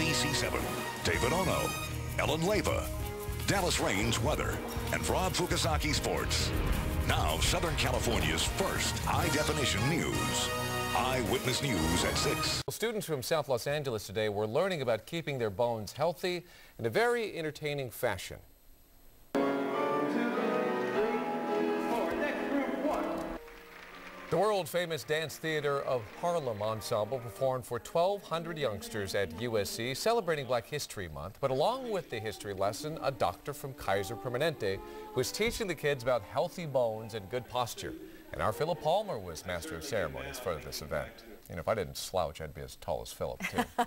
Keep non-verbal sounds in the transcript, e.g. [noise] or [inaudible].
ABC7, David Ono, Ellen Leva, Dallas Raines weather, and Rob Fukuzaki sports. Now, Southern California's first high-definition news. Eyewitness News at 6. Students from South Los Angeles today were learning about keeping their bones healthy in a very entertaining fashion. The world-famous Dance Theater of Harlem Ensemble performed for 1,200 youngsters at USC celebrating Black History Month. But along with the history lesson, a doctor from Kaiser Permanente was teaching the kids about healthy bones and good posture. And our Philip Palmer was master of ceremonies for this event. You know, if I didn't slouch, I'd be as tall as Philip, too. [laughs]